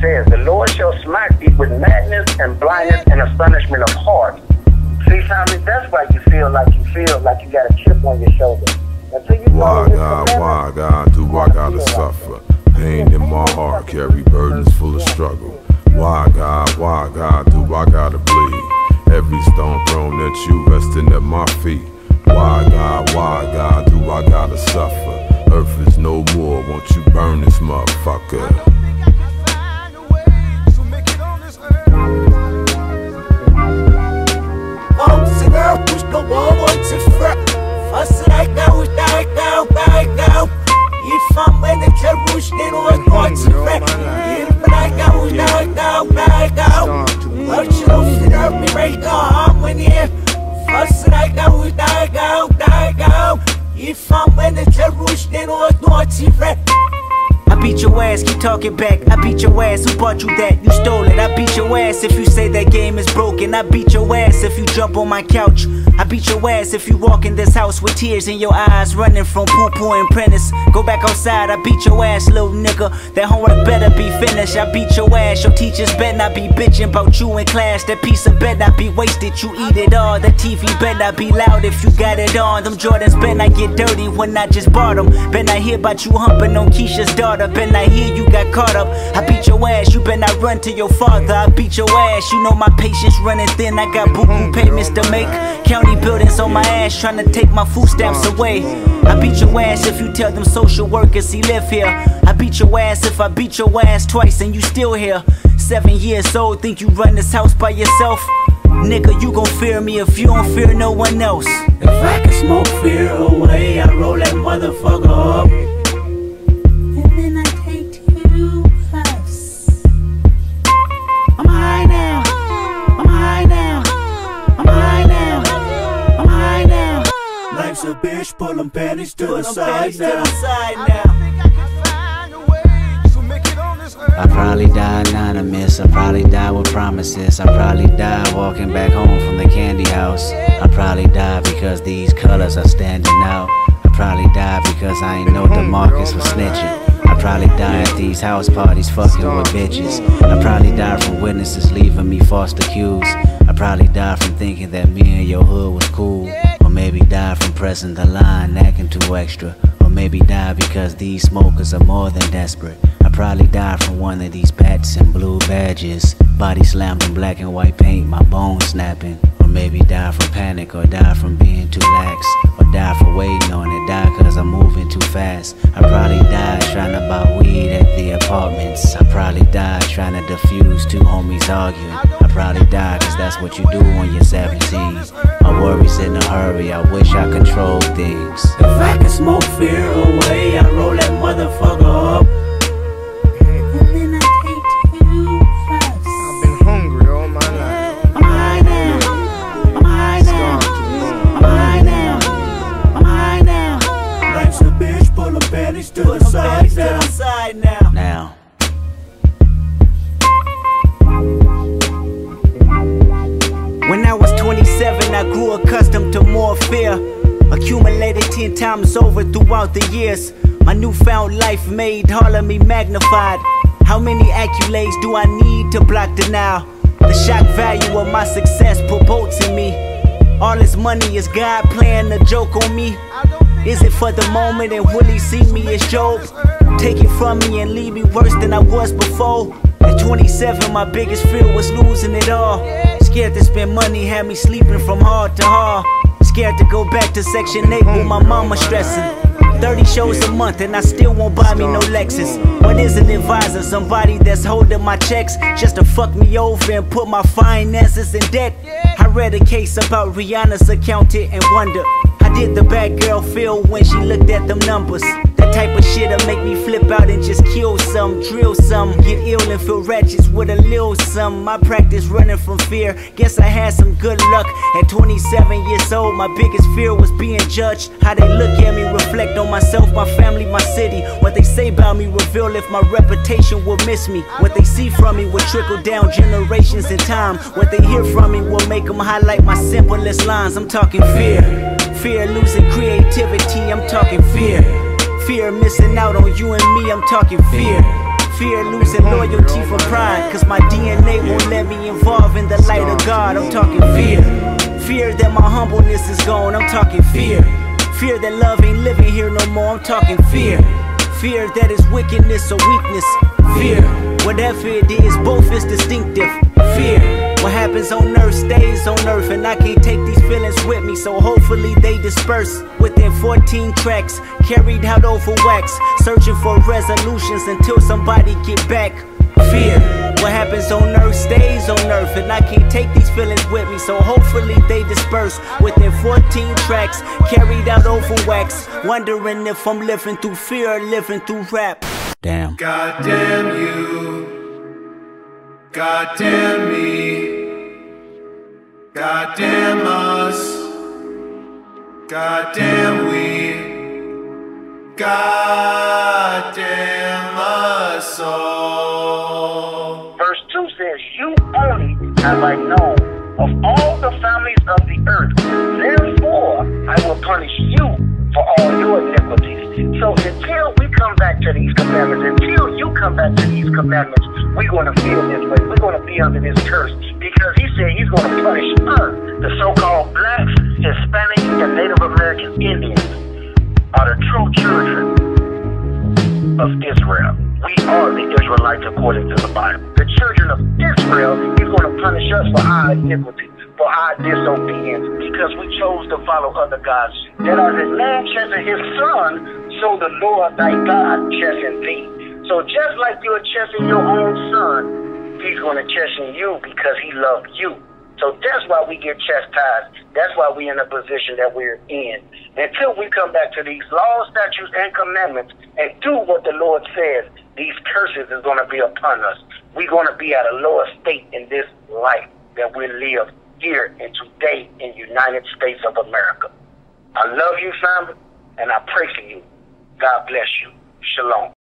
says, The Lord shall smite thee with madness and blindness and astonishment of heart. See, family, that's why you feel like you feel like you got a chip on your shoulder. Why, God, why, God, do I gotta suffer? Pain in my heart, carry burdens full of struggle. Why, God, why, God, do I gotta bleed? Every stone thrown at you, resting at my feet. Why, God, why, God, do I gotta suffer? Earth is no more, won't you burn this motherfucker? If I'm in the Jerusalem or North I beat your ass, keep talking back. I beat your ass, who bought you that? You stole it. I beat your ass if you say that game is broken. I beat your ass if you jump on my couch. I beat your ass if you walk in this house with tears in your eyes, running from poo poo and Prentice. Go back outside, I beat your ass, little nigga. That homework better be finished. I beat your ass, your teachers better not be bitching about you in class. That piece of bed not be wasted, you eat it all. That TV better not be loud if you got it on. Them Jordans better not get dirty when I just bought them. Better not hear about you humping on Keisha's daughter. Better not hear you got caught up. I beat your ass, you better not run to your father. I beat your ass, you know my patience running thin. I got boo boo payments to make. County buildings on my ass trying to take my food stamps uh. away. I beat your ass if you tell them social workers he live here. I beat your ass if I beat your ass twice and you still here. Seven years old, think you run this house by yourself? Nigga, you gon' fear me if you don't fear no one else. If I can smoke fear oh, away, I roll that motherfucker up. Pull them panties to the side now. I probably die anonymous, I probably die with promises. I probably die walking back home from the candy house. I probably die because these colors are standing out. I probably die because I ain't know the DeMarcus was snitching. I probably die at these house parties fucking with bitches. I probably die from witnesses leaving me false accused. I probably die from thinking that me and your hood was cool. or maybe die from pressing the line, acting too extra. Or maybe die because these smokers are more than desperate. I probably die from one of these bats and blue badges. Body slammed in black and white paint, my bones snapping. Or maybe die from panic, or die from being too lax. Or die for waiting on it, die cause I'm moving too fast. I probably die trying to buy apartments. I probably die trying to defuse two homies arguing. I probably die cause that's what you do when you're 17. My worries in a hurry, I wish I controlled things. If I can smoke fear away, I roll that motherfucker up. And then I hate to the side now. 27, accustomed to more fear. Accumulated 10 times over throughout the years. My newfound life made of me magnified. How many accolades do I need to block denial? The shock value of my success promotes in me. All this money is God playing a joke on me. Is it for the moment and will he see me as Job? Take it from me and leave me worse than I was before. At 27, my biggest fear was losing it all. Scared to spend money, had me sleeping from hard to hard. Scared to go back to Section 8 with my mama stressing. 30 shows a month and I still won't buy me no Lexus. What is an advisor? Somebody that's holding my checks just to fuck me over and put my finances in debt. I read a case about Rihanna's accountant and wonder how did the bad girl feel when she looked at them numbers? Type of shit'll make me flip out and just kill some, drill some, get ill and feel wretched with a little some. My practice running from fear. Guess I had some good luck. At 27 years old, my biggest fear was being judged. How they look at me, reflect on myself, my family, my city. What they say about me reveal if my reputation will miss me. What they see from me will trickle down generations in time. What they hear from me will make them highlight my simplest lines. I'm talking fear. Fear losing creativity, I'm talking fear. Fear missing out on you and me, I'm talking fear. Fear losing loyalty for pride, cause my DNA won't let me involve in the light of God, I'm talking fear. Fear that my humbleness is gone, I'm talking fear. Fear that love ain't living here no more, I'm talking fear. Fear that is wickedness or weakness. Fear, whatever it is, both is distinctive. Fear. Happens on earth stays on earth, and I can't take these feelings with me, so hopefully they disperse within 14 tracks, carried out over wax, searching for resolutions until somebody get back. Fear, what happens on earth stays on earth, and I can't take these feelings with me, so hopefully they disperse within 14 tracks, carried out over wax, wondering if I'm living through fear or living through rap. Damn. God damn you. God damn me. God damn us. God damn we. God damn us all. Verse 2 says, You only have I known of all the families of the earth. Therefore, I will punish you for all your iniquities. So until we come back to these commandments, until you come back to these commandments, we're going to feel this way. We're going to be under this curse because he said he's going to punish us, the so-called blacks, Hispanics, and Native American Indians are the true children of Israel. We are the Israelites according to the Bible. The children of Israel, he's going to punish us for our iniquity, for our disobedience, because we chose to follow other gods. That as a man chasing his son, so the Lord thy God chasing thee. So just like you're chasing your own son, he's going to chasten you because he loved you. So that's why we get chastised. That's why we're in the position that we're in. Until we come back to these laws, statutes, and commandments and do what the Lord says, these curses is going to be upon us. We're going to be at a lower state in this life that we live here and today in United States of America. I love you, family, and I pray for you. God bless you. Shalom.